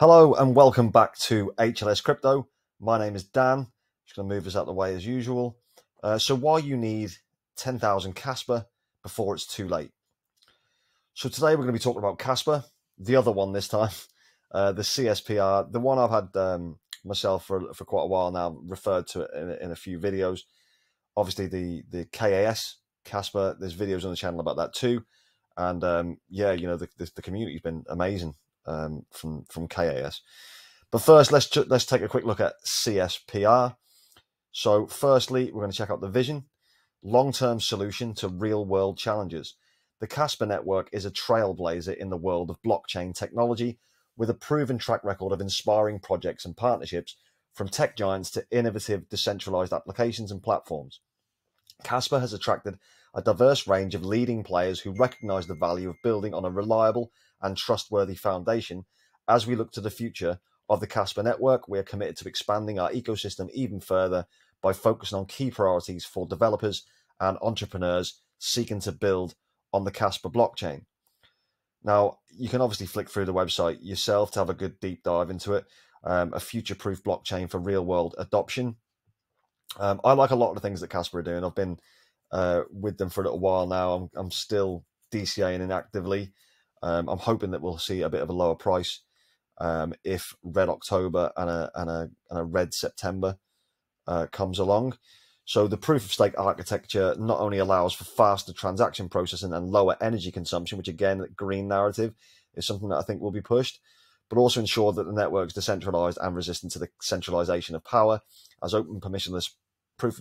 Hello and welcome back to HLS Crypto. My name is Dan. Just going to move us out of the way as usual. Uh, so, why you need 10,000 Casper before it's too late? So, today we're going to be talking about Casper, the other one this time, uh, the CSPR, the one I've had um, myself for, for quite a while now, referred to it in, in a few videos. Obviously, the, the KAS Kaspa, there's videos on the channel about that too. And um, yeah, you know, the, the, the community's been amazing um, from from KAS. But first, let's let's take a quick look at CSPR. So, firstly, we're going to check out the vision, long-term solution to real-world challenges. The Casper network is a trailblazer in the world of blockchain technology, with a proven track record of inspiring projects and partnerships, from tech giants to innovative decentralized applications and platforms. Casper has attracted a diverse range of leading players who recognize the value of building on a reliable and trustworthy foundation. As we look to the future of the Casper network, we are committed to expanding our ecosystem even further by focusing on key priorities for developers and entrepreneurs seeking to build on the Casper blockchain. Now, you can obviously flick through the website yourself to have a good deep dive into it. Um, a future proof blockchain for real world adoption. Um, I like a lot of the things that Casper are doing. I've been uh, with them for a little while now. I'm, I'm still DCAing inactively. Um, I'm hoping that we'll see a bit of a lower price um, if Red October and a and a and a Red September uh, comes along. So the proof of stake architecture not only allows for faster transaction processing and lower energy consumption, which again, green narrative is something that I think will be pushed, but also ensure that the network is decentralized and resistant to the centralization of power. As open permissionless proof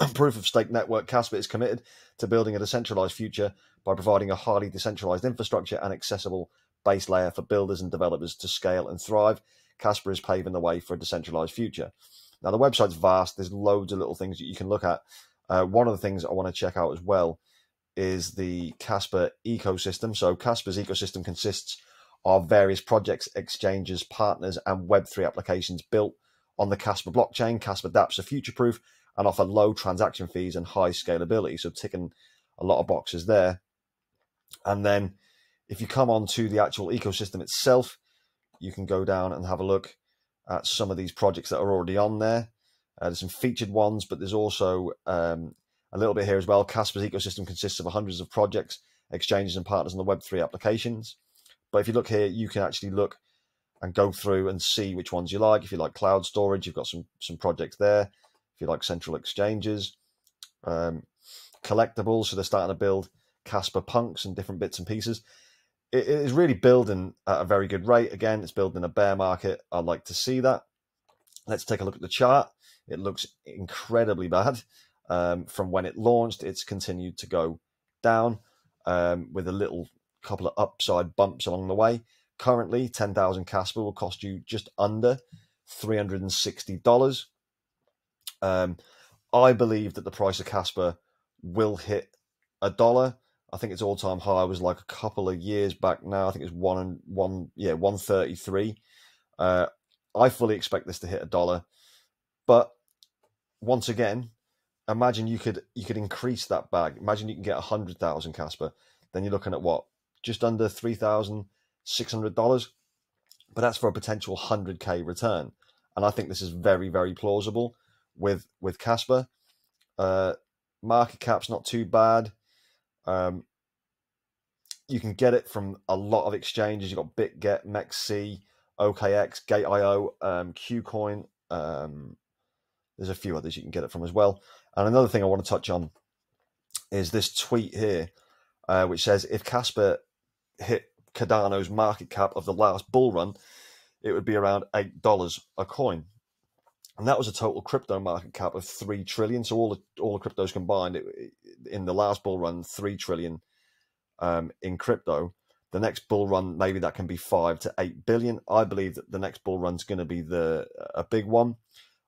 of, proof of stake network, Casper is committed to building a decentralized future by providing a highly decentralized infrastructure and accessible base layer for builders and developers to scale and thrive. Casper is paving the way for a decentralized future. Now, the website's vast, there's loads of little things that you can look at. Uh, one of the things I want to check out as well is the Casper ecosystem. So, Casper's ecosystem consists of various projects, exchanges, partners, and Web3 applications built on the Casper blockchain. Casper dApps are future proof and offer low transaction fees and high scalability. So, ticking a lot of boxes there. And then if you come on to the actual ecosystem itself, you can go down and have a look at some of these projects that are already on there. Uh, there's some featured ones, but there's also um, a little bit here as well. Casper's ecosystem consists of hundreds of projects, exchanges, and partners on the Web3 applications. But if you look here, you can actually look and go through and see which ones you like. If you like cloud storage, you've got some some projects there. If you like central exchanges, um, collectibles, so they're starting to build Casper punks and different bits and pieces. It is really building at a very good rate. Again, it's building a bear market. I'd like to see that. Let's take a look at the chart. It looks incredibly bad. Um, from when it launched, it's continued to go down um, with a little couple of upside bumps along the way. Currently, 10,000 Casper will cost you just under $360. Um, I believe that the price of Casper will hit a dollar. I think its all time high was like a couple of years back now. I think it's one and one, yeah, one thirty three. Uh, I fully expect this to hit a dollar, but once again, imagine you could you could increase that bag. Imagine you can get a hundred thousand Casper, then you're looking at what? Just under three thousand six hundred dollars, but that's for a potential hundred k return, and I think this is very very plausible with with Casper. Uh, market cap's not too bad. Um, you can get it from a lot of exchanges. You've got BitGet, MEXC, OKX, Gate.io, um, KuCoin. Um, there's a few others you can get it from as well. And another thing I want to touch on is this tweet here, uh, which says if Casper hit Cardano's market cap of the last bull run, it would be around eight dollars a coin and that was a total crypto market cap of three trillion. So all the all the cryptos combined, it, in the last bull run, three trillion um, in crypto. The next bull run, maybe that can be five to eight billion. I believe that the next bull run's going to be the a big one.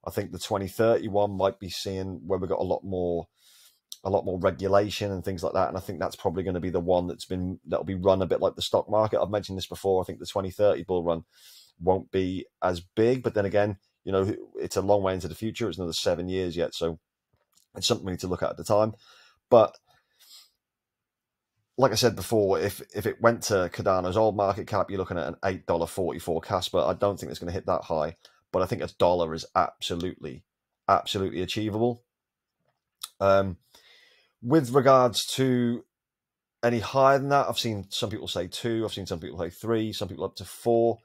I think the 2031 might be seeing where we've got a lot more a lot more regulation and things like that. And I think that's probably going to be the one that's been that'll be run a bit like the stock market. I've mentioned this before. I think the 2030 bull run won't be as big, but then again, you know, it's a long way into the future. It's another seven years yet, so it's something we need to look at at the time. But like I said before, if if it went to Cardano's old market cap, you're looking at an eight dollar forty four Casper. I don't think it's going to hit that high, but I think a dollar is absolutely, absolutely achievable. Um, with regards to any higher than that, I've seen some people say two, I've seen some people say three, some people up to four.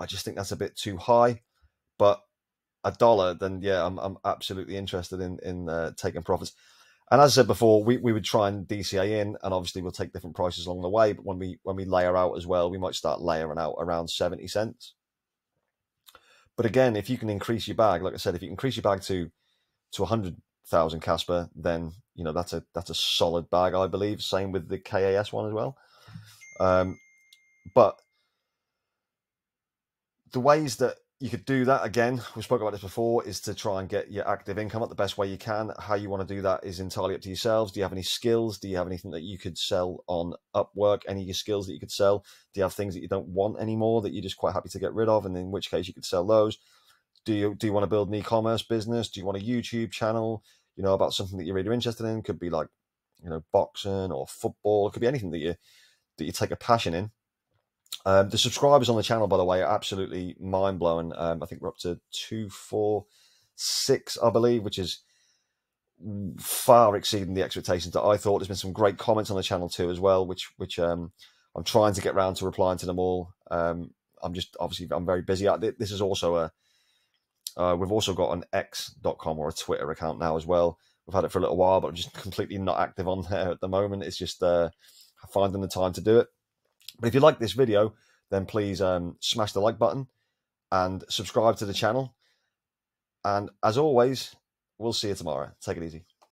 I just think that's a bit too high. But a dollar, then yeah, I'm I'm absolutely interested in in uh, taking profits. And as I said before, we, we would try and DCA in, and obviously we'll take different prices along the way. But when we when we layer out as well, we might start layering out around seventy cents. But again, if you can increase your bag, like I said, if you increase your bag to to hundred thousand Casper, then you know that's a that's a solid bag, I believe. Same with the KAS one as well. Um, but the ways that you could do that again we spoke about this before is to try and get your active income up the best way you can. How you want to do that is entirely up to yourselves. Do you have any skills? Do you have anything that you could sell on upwork? Any of your skills that you could sell? Do you have things that you don't want anymore that you're just quite happy to get rid of and in which case you could sell those? Do you do you want to build an e-commerce business? Do you want a youtube channel you know about something that you're really interested in? Could be like you know boxing or football it could be anything that you that you take a passion in um, the subscribers on the channel, by the way, are absolutely mind blowing. Um, I think we're up to two, four, six, I believe, which is far exceeding the expectations that I thought. There's been some great comments on the channel too, as well, which which um, I'm trying to get around to replying to them all. Um, I'm just obviously I'm very busy. This is also a uh, we've also got an X.com or a Twitter account now as well. We've had it for a little while, but I'm just completely not active on there at the moment. It's just uh, finding the time to do it. But if you like this video, then please um, smash the like button and subscribe to the channel. And as always, we'll see you tomorrow. Take it easy.